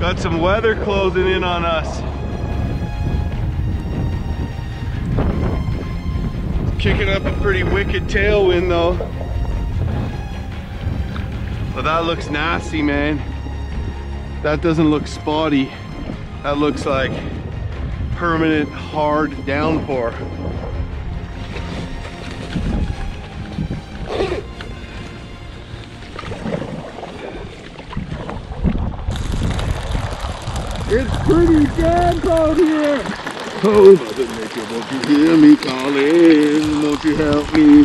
Got some weather closing in on us. Kicking up a pretty wicked tailwind though. But that looks nasty, man. That doesn't look spotty. That looks like permanent hard downpour. It's pretty damp out here. Oh, Mother Nature, won't you hear me calling? Won't you help me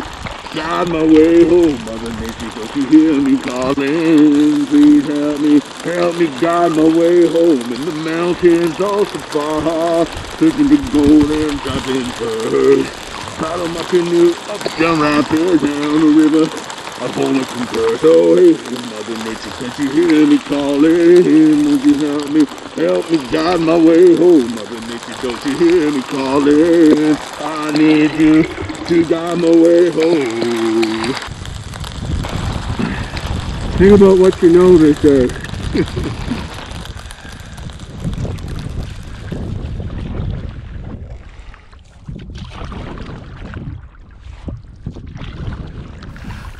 guide my way home? Mother Nature, don't you hear me calling? Please help me, help me guide my way home. In the mountains all so far, looking to golden dropping birds. Paddle my canoe up the rapids, down the river. I wanna converse. Oh, hey, Mother Nature, can't you hear me calling? Won't you help me, help me guide my way home? Mother Nature, don't you hear me calling? I need you to guide my way home. Think about what you know, they say.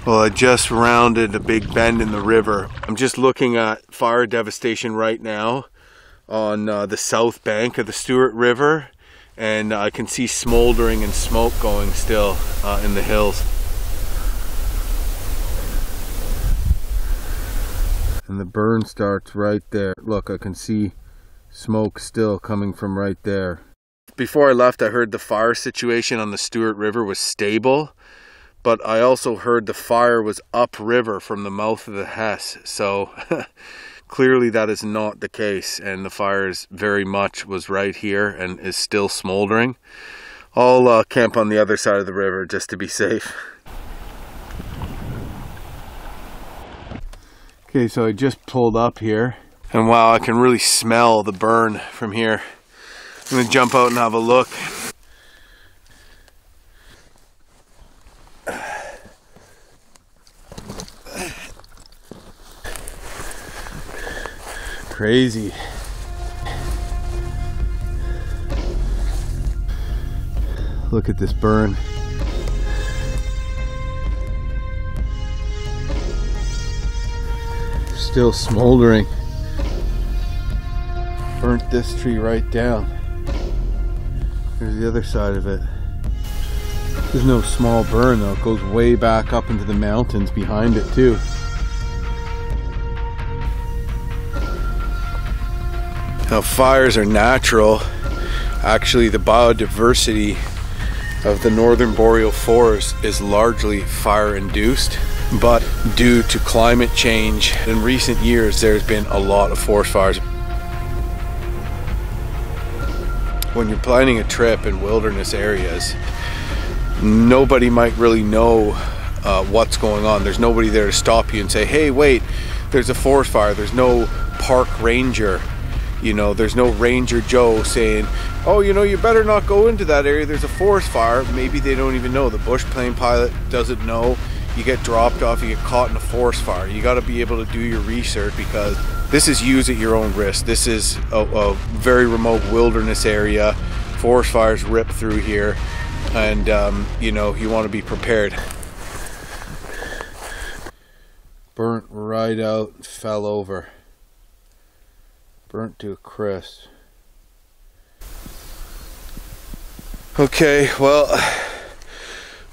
Well, I just rounded a big bend in the river. I'm just looking at fire devastation right now on uh, the south bank of the Stewart River, and I can see smoldering and smoke going still uh, in the hills. And the burn starts right there. Look, I can see smoke still coming from right there. Before I left, I heard the fire situation on the Stewart River was stable but I also heard the fire was upriver from the mouth of the Hess. So clearly that is not the case and the fire is very much was right here and is still smoldering. I'll uh, camp on the other side of the river just to be safe. Okay, so I just pulled up here and wow, I can really smell the burn from here. I'm gonna jump out and have a look. Crazy. Look at this burn. Still smoldering. Burnt this tree right down. Here's the other side of it. There's no small burn though. It goes way back up into the mountains behind it too. Now fires are natural. Actually the biodiversity of the northern boreal forest is largely fire induced but due to climate change in recent years there's been a lot of forest fires. When you're planning a trip in wilderness areas nobody might really know uh, what's going on. There's nobody there to stop you and say hey wait there's a forest fire. There's no park ranger you know there's no ranger joe saying oh you know you better not go into that area. There's a forest fire. Maybe they don't even know. The bush plane pilot doesn't know. You get dropped off you get caught in a forest fire. You got to be able to do your research because this is used at your own risk. This is a, a very remote wilderness area. Forest fires rip through here. And um, you know you want to be prepared. Burnt right out fell over burnt to a crisp. Okay well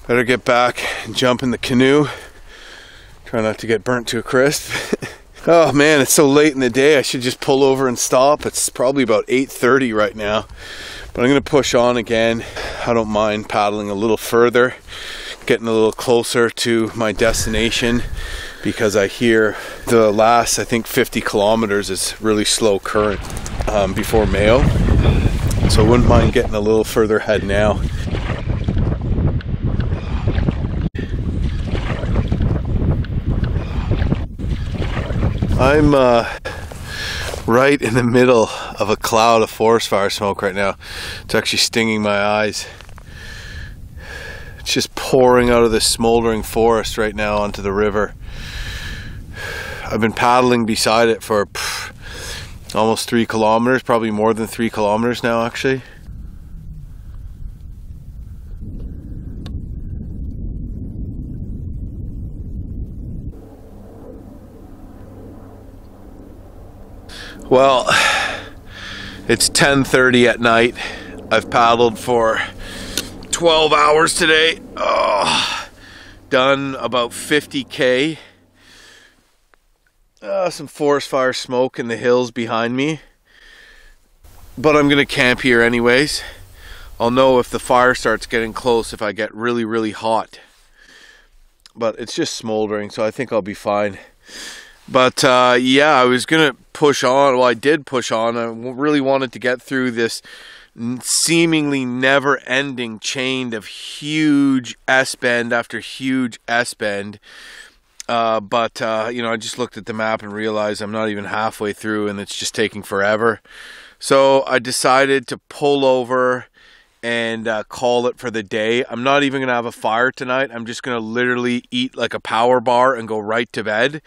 better get back and jump in the canoe. Try not to get burnt to a crisp. Oh man it's so late in the day I should just pull over and stop. It's probably about 8:30 right now but I'm gonna push on again. I don't mind paddling a little further getting a little closer to my destination because I hear the last I think 50 kilometers is really slow current um, before Mayo so I wouldn't mind getting a little further ahead now I'm uh, right in the middle of a cloud of forest fire smoke right now. It's actually stinging my eyes. It's just pouring out of this smoldering forest right now onto the river. I've been paddling beside it for pff, almost three kilometers, probably more than three kilometers now, actually. Well, it's 10:30 at night. I've paddled for 12 hours today. Oh, done about 50k. Uh, some forest fire smoke in the hills behind me. But I'm gonna camp here anyways. I'll know if the fire starts getting close if I get really, really hot. But it's just smoldering, so I think I'll be fine. But uh, yeah, I was gonna push on. Well, I did push on. I really wanted to get through this seemingly never-ending chain of huge S bend after huge S bend. Uh, but uh, you know, I just looked at the map and realized I'm not even halfway through, and it's just taking forever. So I decided to pull over and uh, call it for the day. I'm not even gonna have a fire tonight. I'm just gonna literally eat like a power bar and go right to bed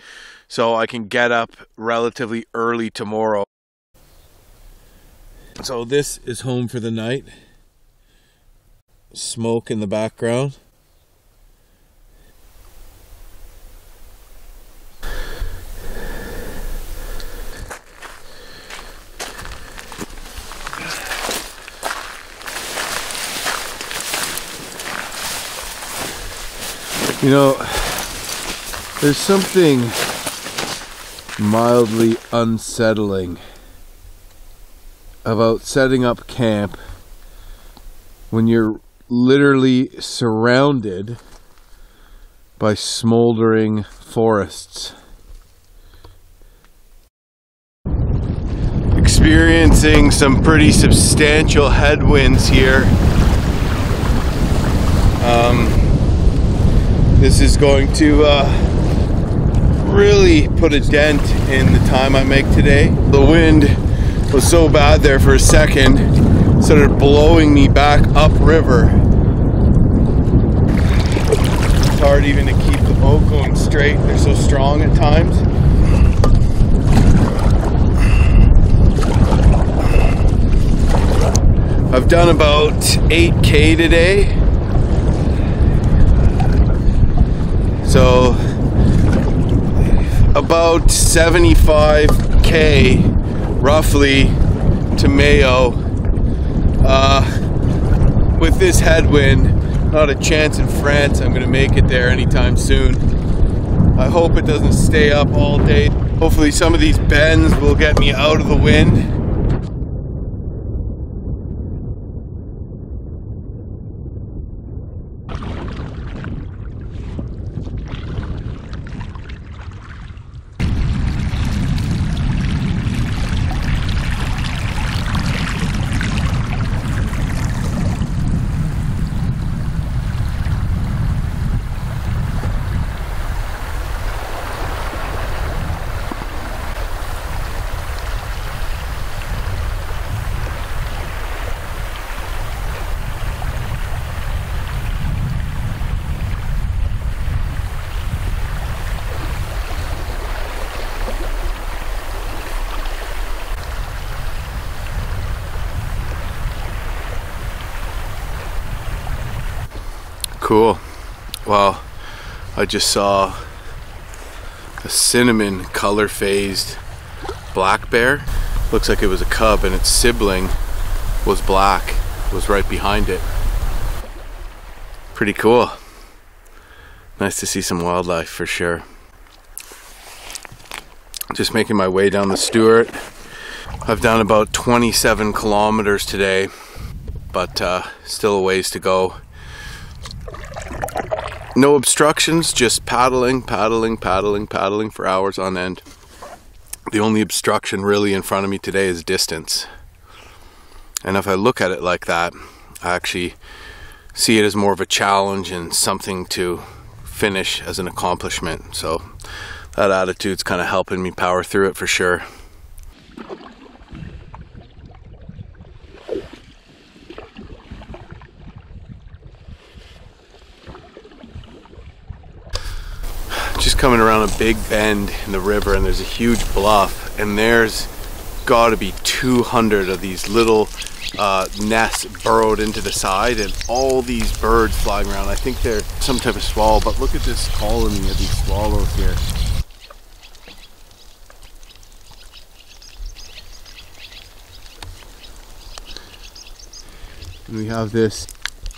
so I can get up relatively early tomorrow. So this is home for the night. Smoke in the background. You know, there's something mildly unsettling about setting up camp when you're literally surrounded by smoldering forests. Experiencing some pretty substantial headwinds here. Um, this is going to uh, really put a dent in the time I make today. The wind was so bad there for a second, started blowing me back upriver. It's hard even to keep the boat going straight. They're so strong at times. I've done about 8k today. So about 75k roughly to Mayo. Uh, with this headwind, not a chance in France I'm gonna make it there anytime soon. I hope it doesn't stay up all day. Hopefully some of these bends will get me out of the wind Cool. Well, I just saw a cinnamon color phased black bear. Looks like it was a cub and its sibling was black, was right behind it. Pretty cool. Nice to see some wildlife for sure. Just making my way down the Stewart. I've done about 27 kilometers today, but uh, still a ways to go no obstructions, just paddling, paddling, paddling, paddling for hours on end. The only obstruction really in front of me today is distance. And if I look at it like that, I actually see it as more of a challenge and something to finish as an accomplishment. So that attitude's kind of helping me power through it for sure. Just coming around a big bend in the river and there's a huge bluff and there's got to be 200 of these little uh, nests burrowed into the side and all these birds flying around. I think they're some type of swallow, but look at this colony of these swallows here. And we have this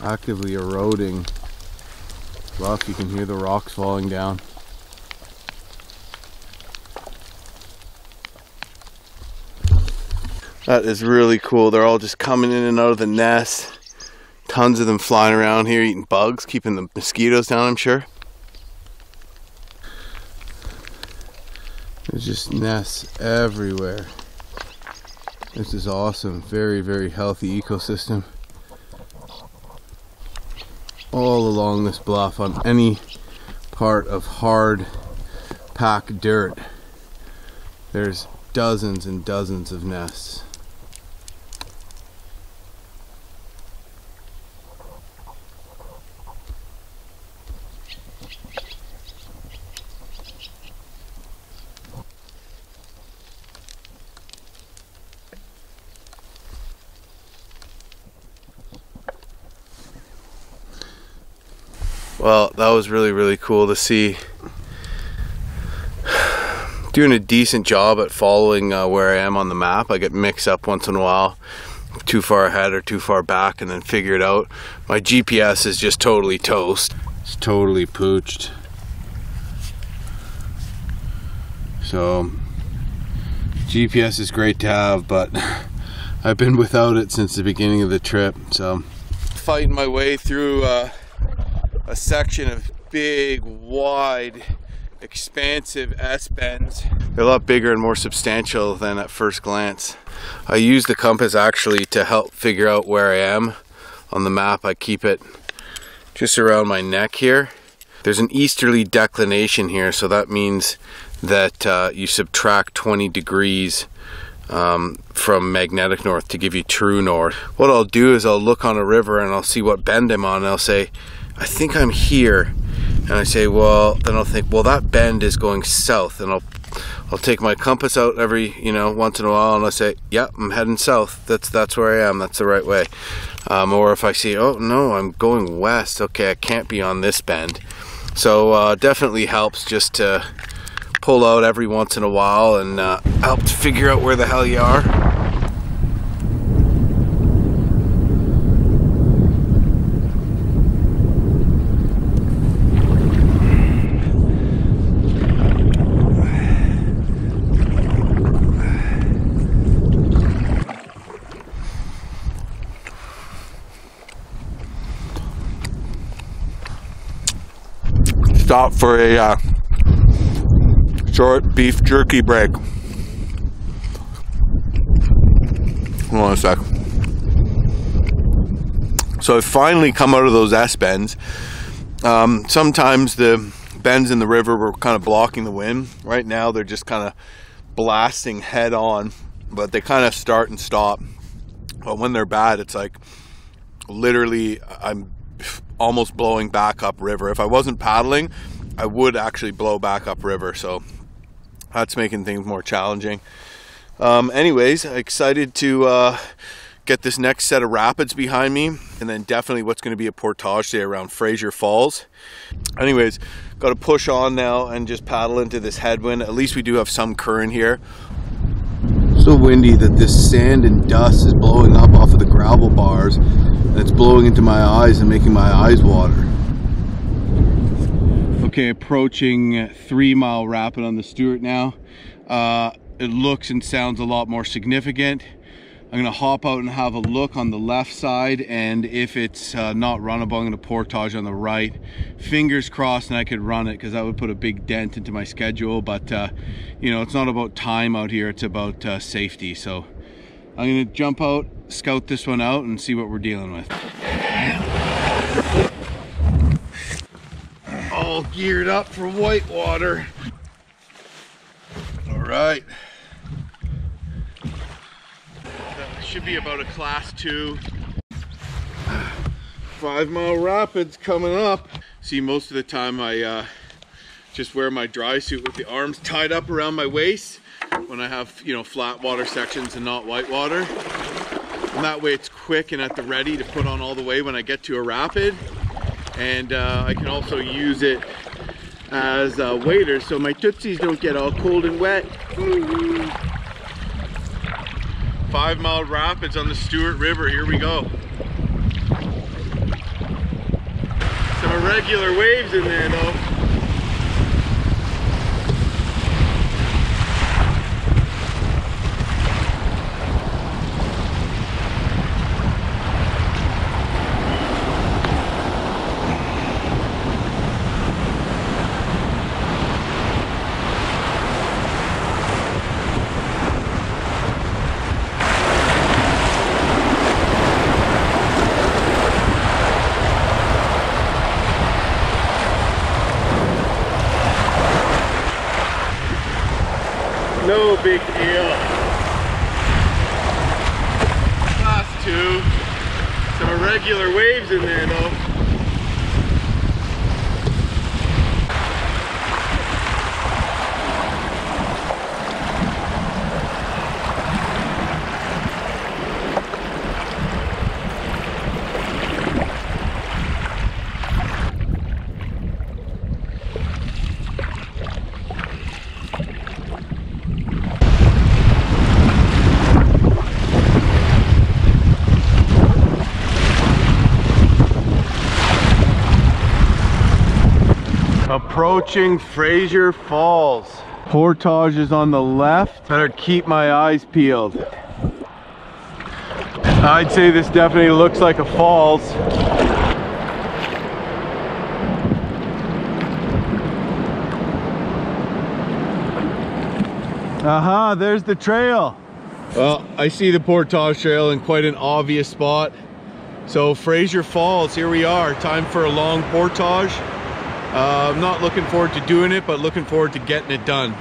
actively eroding bluff. You can hear the rocks falling down. That is really cool. They're all just coming in and out of the nest. Tons of them flying around here eating bugs, keeping the mosquitoes down, I'm sure. There's just nests everywhere. This is awesome. Very, very healthy ecosystem. All along this bluff on any part of hard packed dirt. There's dozens and dozens of nests. Well, that was really, really cool to see. Doing a decent job at following uh, where I am on the map. I get mixed up once in a while, too far ahead or too far back, and then figure it out. My GPS is just totally toast. It's totally pooched. So, GPS is great to have, but I've been without it since the beginning of the trip. So, fighting my way through. Uh, a section of big, wide, expansive S-bends. They're a lot bigger and more substantial than at first glance. I use the compass actually to help figure out where I am on the map. I keep it just around my neck here. There's an easterly declination here, so that means that uh, you subtract 20 degrees um, from magnetic north to give you true north. What I'll do is I'll look on a river and I'll see what bend I'm on and I'll say, I think I'm here. And I say, well, then I'll think, well, that bend is going south. And I'll, I'll take my compass out every, you know, once in a while and I say, yep, I'm heading south. That's, that's where I am. That's the right way. Um, or if I see, oh, no, I'm going west. Okay, I can't be on this bend. So uh, definitely helps just to pull out every once in a while and uh, help to figure out where the hell you are. Stop for a uh, short beef jerky break. Hold on a sec. So I finally come out of those S bends. Um, sometimes the bends in the river were kind of blocking the wind. Right now they're just kind of blasting head on, but they kind of start and stop. But when they're bad, it's like literally I'm almost blowing back up river. If I wasn't paddling, I would actually blow back up river. So that's making things more challenging. Um, anyways, excited to uh, get this next set of rapids behind me, and then definitely what's going to be a portage day around Fraser Falls. Anyways, got to push on now and just paddle into this headwind. At least we do have some current here. So windy that this sand and dust is blowing up off of the gravel bars, it's blowing into my eyes and making my eyes water. Okay, approaching Three Mile Rapid on the Stewart now. Uh, it looks and sounds a lot more significant. I'm gonna hop out and have a look on the left side and if it's uh, not runnable, I'm gonna portage on the right. Fingers crossed and I could run it because that would put a big dent into my schedule, but uh, you know, it's not about time out here, it's about uh, safety. So I'm gonna jump out, scout this one out and see what we're dealing with all geared up for whitewater. All right. should be about a class two. Five mile rapids coming up. See, most of the time I uh, just wear my dry suit with the arms tied up around my waist. when I have, you know, flat water sections and not white water. And that way it's quick and at the ready to put on all the way when I get to a rapid. And uh, I can also use it as a waiter so my tootsies don't get all cold and wet. Five mile rapids on the Stewart River, here we go. Some irregular waves in there though. No big deal. Class two. Some irregular waves in there though. Approaching Fraser Falls. Portage is on the left. Better keep my eyes peeled. I'd say this definitely looks like a falls. Aha, there's the trail. Well, I see the Portage Trail in quite an obvious spot. So Fraser Falls, here we are. Time for a long portage. Uh, I'm not looking forward to doing it, but looking forward to getting it done.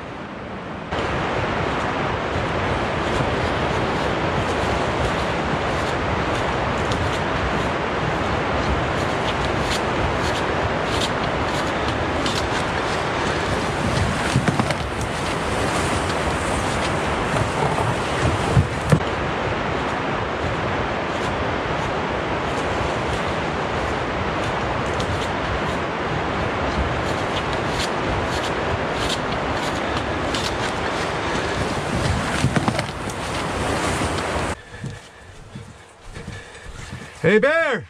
Hey bear!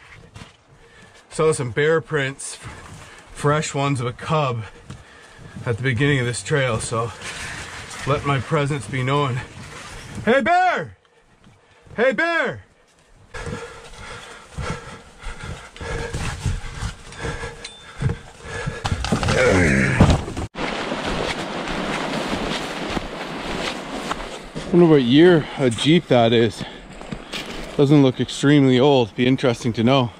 Saw some bear prints, fresh ones of a cub at the beginning of this trail, so let my presence be known. Hey bear! Hey bear! I wonder what year a Jeep that is. Doesn't look extremely old. Be interesting to know.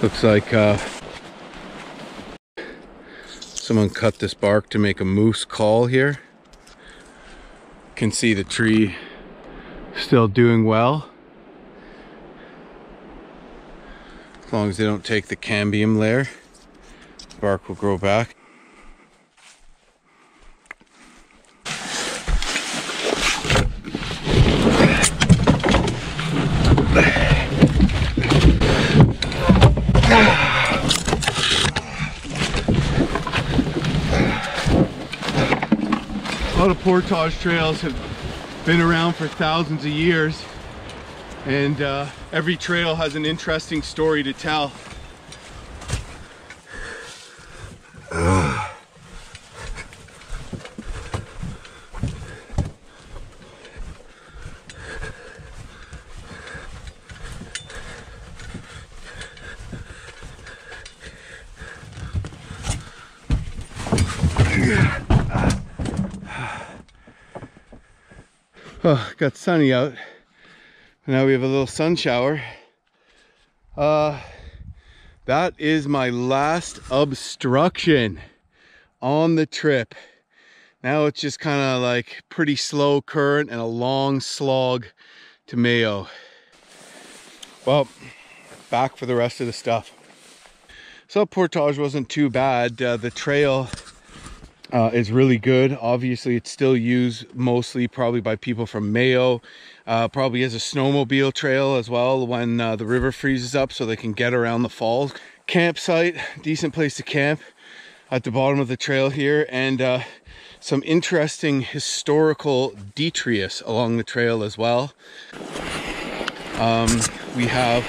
Looks like uh, someone cut this bark to make a moose call here. Can see the tree still doing well. As long as they don't take the cambium layer, bark will grow back. A lot of portage trails have been around for thousands of years and uh, every trail has an interesting story to tell. Oh, got sunny out. Now we have a little sun shower. Uh, that is my last obstruction on the trip. Now it's just kind of like pretty slow current and a long slog to Mayo. Well, back for the rest of the stuff. So Portage wasn't too bad. Uh, the trail uh, is really good. Obviously, it's still used mostly probably by people from Mayo. Uh, probably as a snowmobile trail as well when uh, the river freezes up so they can get around the falls. Campsite, decent place to camp at the bottom of the trail here and uh, some interesting historical detritus along the trail as well. Um, we have,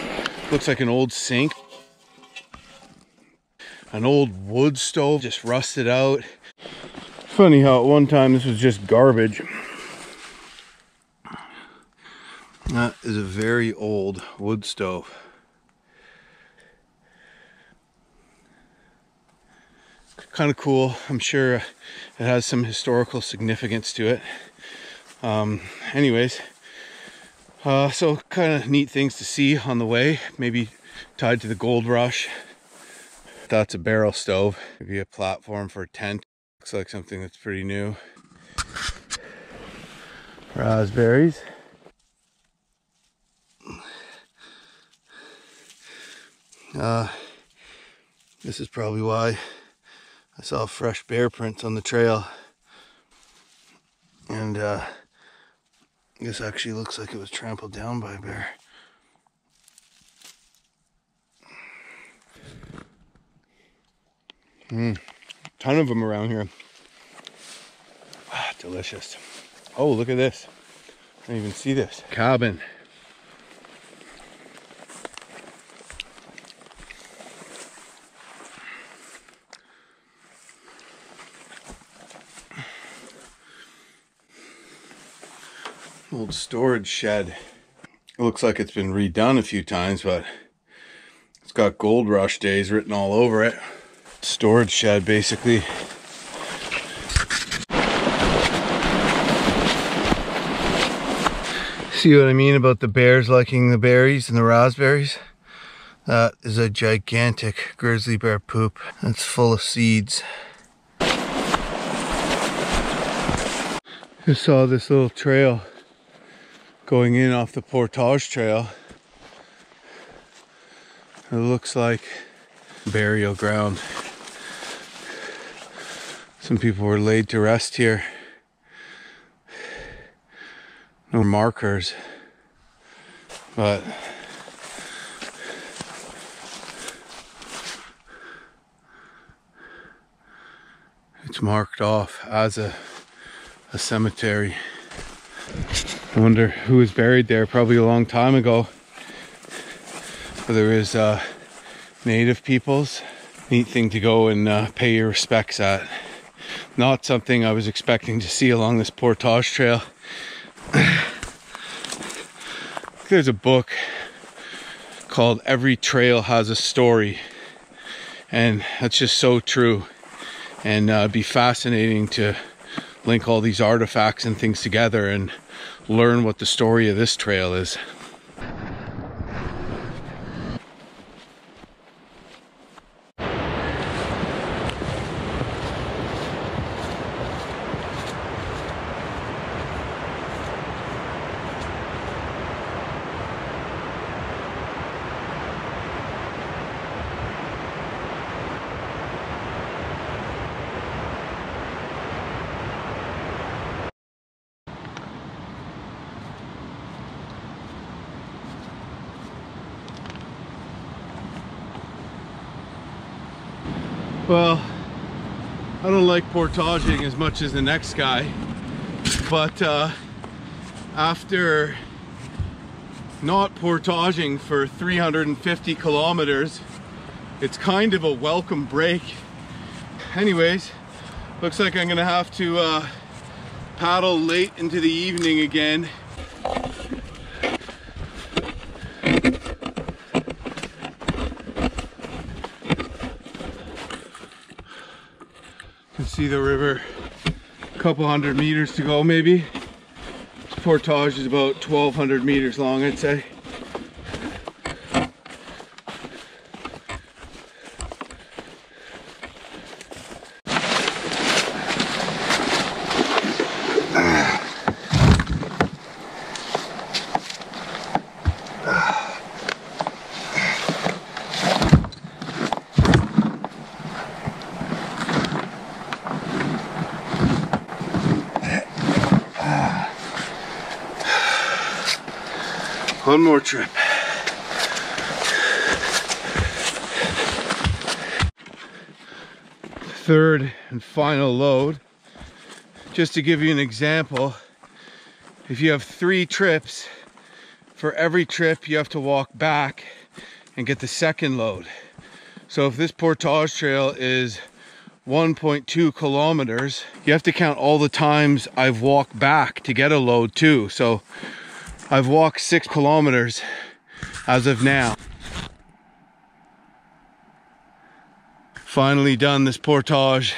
looks like an old sink, an old wood stove just rusted out. Funny how at one time this was just garbage. That is a very old wood stove. Kind of cool. I'm sure it has some historical significance to it. Um, anyways, uh, so kind of neat things to see on the way. Maybe tied to the gold rush. That's a barrel stove. Maybe a platform for a tent. Looks like something that's pretty new. Raspberries. Uh, this is probably why I saw fresh bear prints on the trail. And uh, this actually looks like it was trampled down by a bear. Mm, ton of them around here. Delicious. Oh, look at this. I didn't even see this. Cabin. Old storage shed. It looks like it's been redone a few times, but it's got gold rush days written all over it. Storage shed, basically. See what I mean about the bears liking the berries and the raspberries? That is a gigantic grizzly bear poop. That's full of seeds. Just saw this little trail going in off the Portage Trail. It looks like burial ground. Some people were laid to rest here. No markers, but it's marked off as a, a cemetery. I wonder who was buried there probably a long time ago. Whether it was uh, native peoples. Neat thing to go and uh, pay your respects at. Not something I was expecting to see along this Portage Trail. There's a book called Every Trail Has a Story. And that's just so true. And uh, it'd be fascinating to link all these artifacts and things together and learn what the story of this trail is. Well, I don't like portaging as much as the next guy, but uh, after not portaging for 350 kilometers, it's kind of a welcome break. Anyways, looks like I'm gonna have to uh, paddle late into the evening again see the river a couple hundred meters to go maybe. Portage is about 1200 meters long I'd say One more trip. Third and final load. Just to give you an example, if you have three trips, for every trip you have to walk back and get the second load. So if this portage trail is 1.2 kilometers, you have to count all the times I've walked back to get a load too. So I've walked six kilometers as of now. Finally done this portage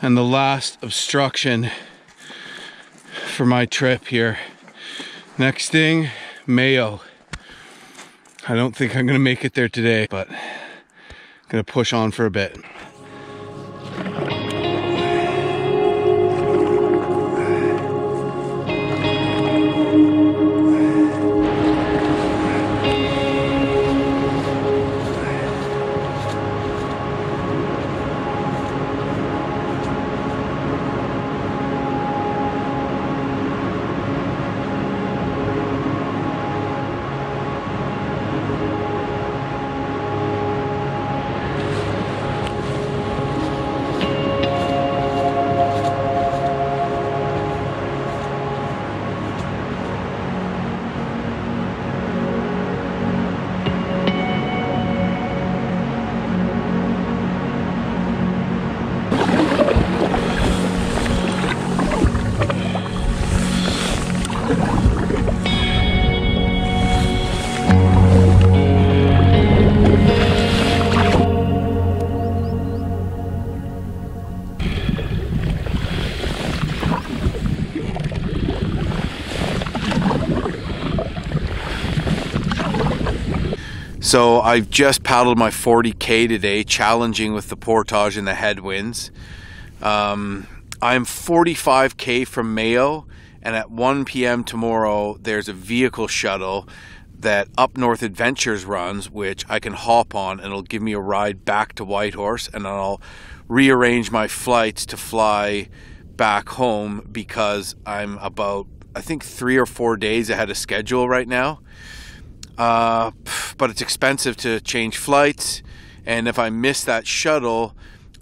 and the last obstruction for my trip here. Next thing, Mayo. I don't think I'm gonna make it there today, but I'm gonna push on for a bit. So I've just paddled my 40k today, challenging with the portage and the headwinds. Um, I'm 45k from Mayo, and at 1 p.m. tomorrow, there's a vehicle shuttle that Up North Adventures runs, which I can hop on, and it'll give me a ride back to Whitehorse, and I'll rearrange my flights to fly back home because I'm about, I think, three or four days ahead of schedule right now. Uh, but it's expensive to change flights. And if I miss that shuttle,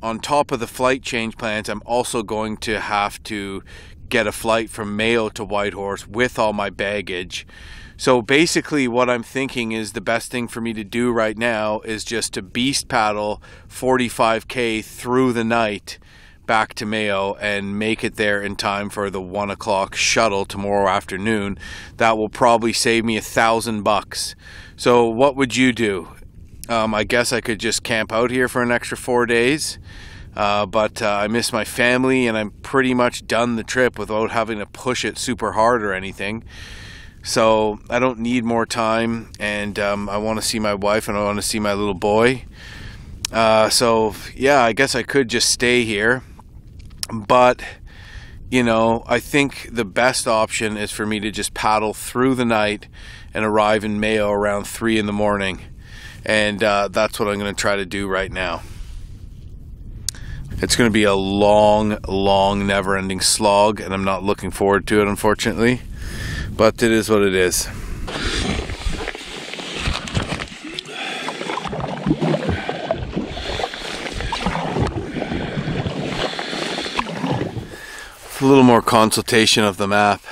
on top of the flight change plans, I'm also going to have to get a flight from Mayo to Whitehorse with all my baggage. So basically, what I'm thinking is the best thing for me to do right now is just to beast paddle 45k through the night back to Mayo and make it there in time for the one o'clock shuttle tomorrow afternoon. That will probably save me a thousand bucks. So, what would you do? Um, I guess I could just camp out here for an extra four days. Uh, but uh, I miss my family and I'm pretty much done the trip without having to push it super hard or anything. So I don't need more time, and um, I want to see my wife and I want to see my little boy. Uh, so yeah, I guess I could just stay here but, you know, I think the best option is for me to just paddle through the night and arrive in Mayo around 3 in the morning. And uh, that's what I'm going to try to do right now. It's going to be a long, long, never ending slog, and I'm not looking forward to it, unfortunately. But it is what it is. A little more consultation of the map.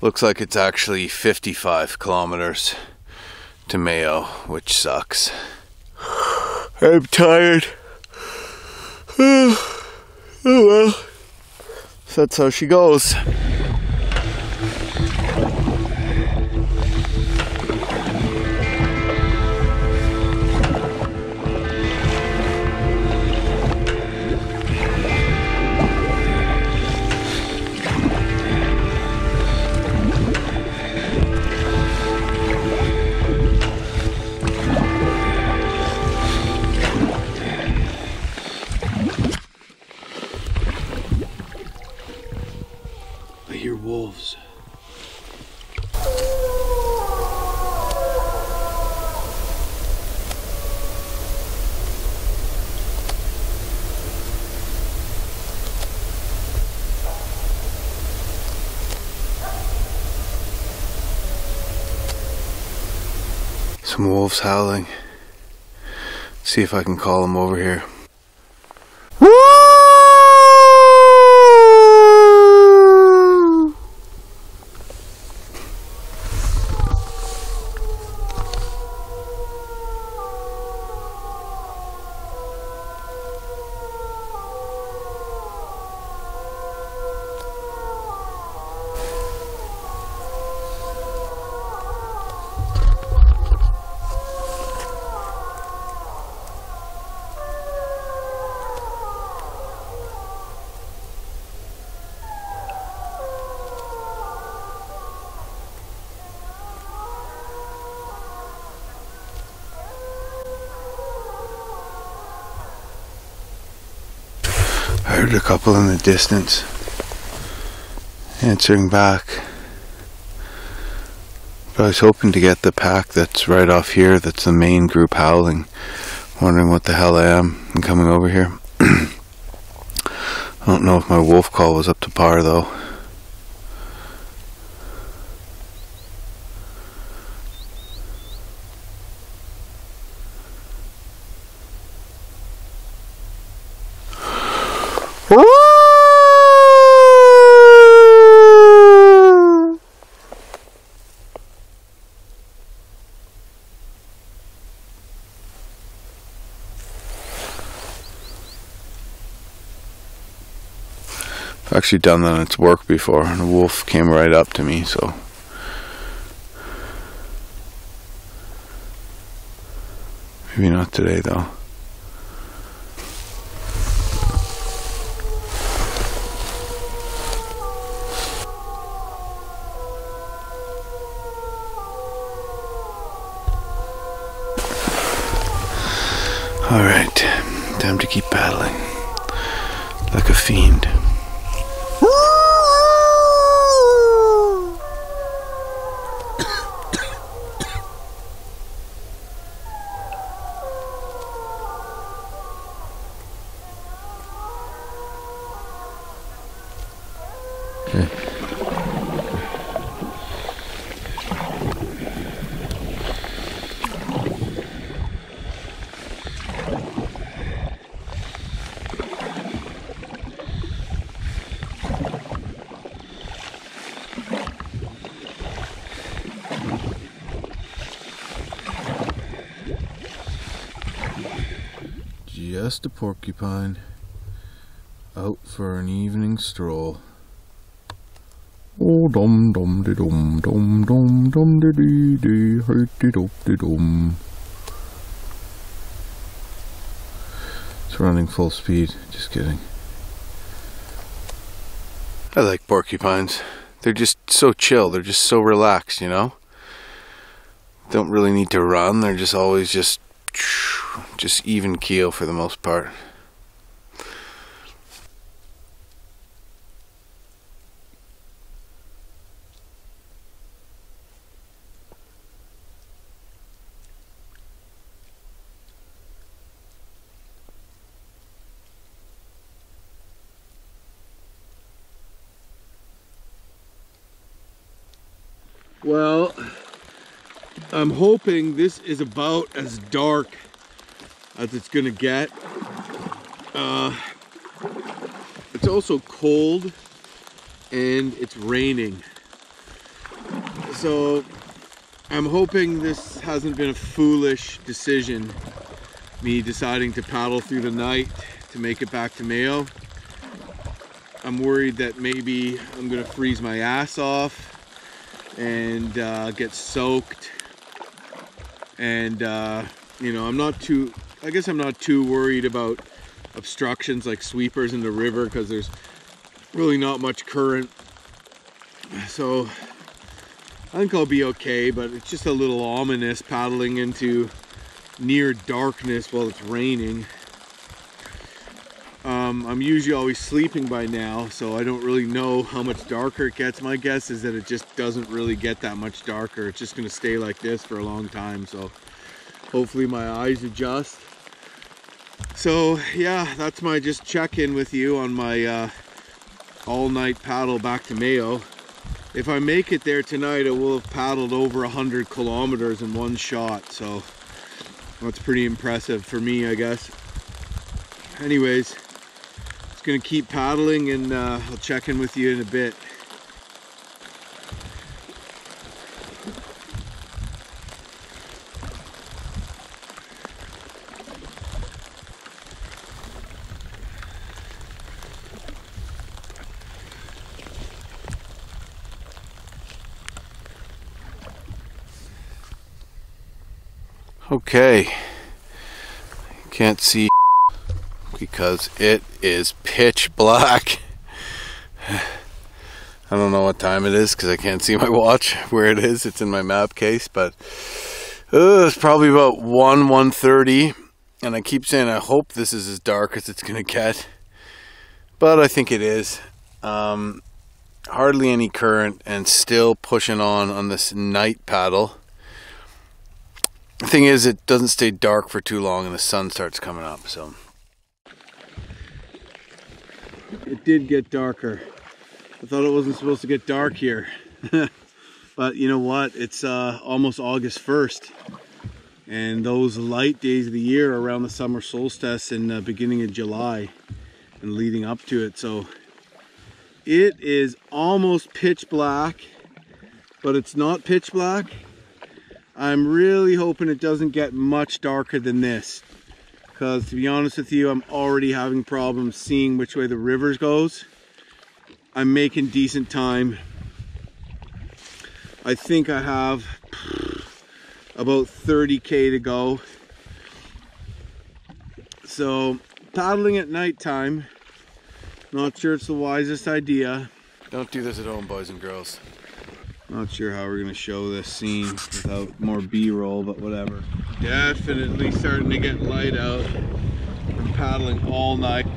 Looks like it's actually 55 kilometers to Mayo, which sucks. I'm tired. oh well. that's how she goes. Wolves howling. See if I can call them over here. Heard a couple in the distance answering back. But I was hoping to get the pack that's right off here, that's the main group howling, wondering what the hell I am and coming over here. I don't know if my wolf call was up to par though. Actually done that in its work before, and a wolf came right up to me, so. Maybe not today, though. Alright, time to keep battling. Like a fiend. Just a porcupine out for an evening stroll. Oh dum dum de dum dum dum dum de dee dee hey de dum de dum. It's running full speed. Just kidding. I like porcupines. They're just so chill. They're just so relaxed, you know. Don't really need to run. They're just always just just even keel for the most part. Well, I'm hoping this is about as dark as it's gonna get. Uh, it's also cold and it's raining. So I'm hoping this hasn't been a foolish decision, me deciding to paddle through the night to make it back to Mayo. I'm worried that maybe I'm gonna freeze my ass off and uh, get soaked and uh, you know I'm not too I guess I'm not too worried about obstructions like sweepers in the river because there's really not much current so I think I'll be okay but it's just a little ominous paddling into near darkness while it's raining um, I'm usually always sleeping by now, so I don't really know how much darker it gets. My guess is that it just doesn't really get that much darker. It's just gonna stay like this for a long time, so hopefully my eyes adjust. So yeah, that's my just check-in with you on my uh, all-night paddle back to Mayo. if I make it there tonight, I will have paddled over 100 kilometers in one shot. So that's pretty impressive for me, I guess. Anyways, just gonna keep paddling and uh, I'll check in with you in a bit. Okay, can't see because it is pitch black. I don't know what time it is because I can't see my watch where it is. It's in my map case, but uh, it's probably about 1 1.30 and I keep saying I hope this is as dark as it's gonna get but I think it is um, hardly any current and still pushing on on this night paddle the thing is, it doesn't stay dark for too long and the sun starts coming up, so. It did get darker. I thought it wasn't supposed to get dark here. but you know what? It's uh, almost August 1st. And those light days of the year around the summer solstice and uh, beginning of July and leading up to it. So it is almost pitch black, but it's not pitch black I'm really hoping it doesn't get much darker than this. Because to be honest with you, I'm already having problems seeing which way the rivers goes. I'm making decent time. I think I have about 30k to go. So paddling at nighttime, not sure it's the wisest idea. Don't do this at home, boys and girls. Not sure how we're gonna show this scene without more B-roll, but whatever. Definitely starting to get light out. I'm paddling all night.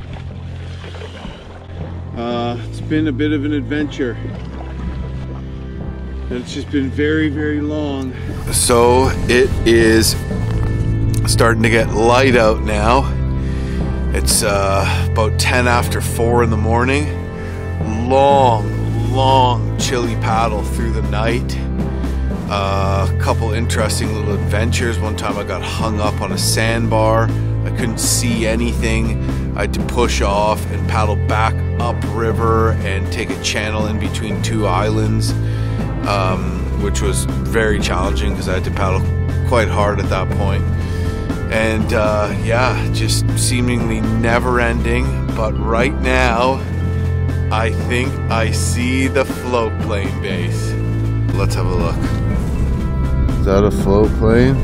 Uh, it's been a bit of an adventure. And it's just been very, very long. So it is starting to get light out now. It's uh, about 10 after 4 in the morning. Long, long chilly paddle through the night. A uh, couple interesting little adventures. One time I got hung up on a sandbar. I couldn't see anything. I had to push off and paddle back upriver and take a channel in between two islands, um, which was very challenging because I had to paddle quite hard at that point. And uh, yeah, just seemingly never ending. But right now, I think I see the float plane base. Let's have a look. Is that a float plane?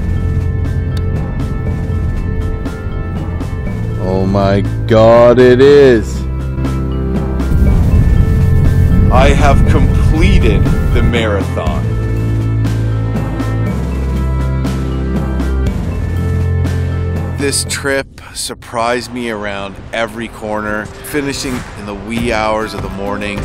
Oh my god, it is! I have completed the marathon. This trip surprised me around every corner, finishing in the wee hours of the morning.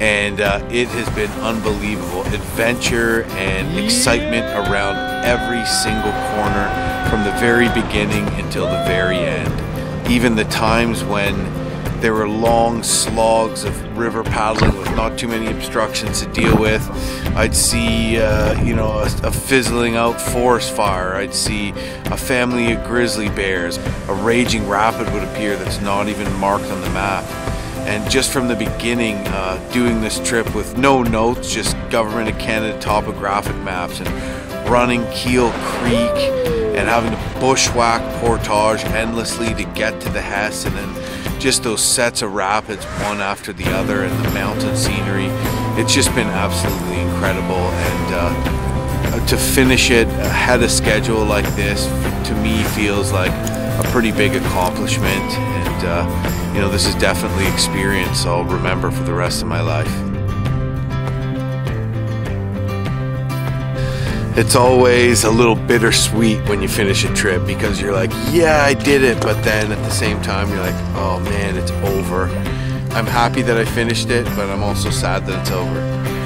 And uh, it has been unbelievable adventure and excitement around every single corner from the very beginning until the very end. Even the times when there were long slogs of river paddling with not too many obstructions to deal with. I'd see, uh, you know, a, a, fizzling out forest fire. I'd see a family of grizzly bears. A raging rapid would appear that's not even marked on the map. And just from the beginning, uh, doing this trip with no notes, just Government of Canada topographic maps and running Keel Creek and having to bushwhack portage endlessly to get to the Hess and then just those sets of rapids one after the other and the mountain scenery it's just been absolutely incredible. And uh, to finish it ahead of schedule like this to me feels like a pretty big accomplishment. And uh, you know this is definitely experience I'll remember for the rest of my life it's always a little bittersweet when you finish a trip because you're like, yeah, I did it. But then at the same time, you're like, oh man, it's over. I'm happy that I finished it, but I'm also sad that it's over.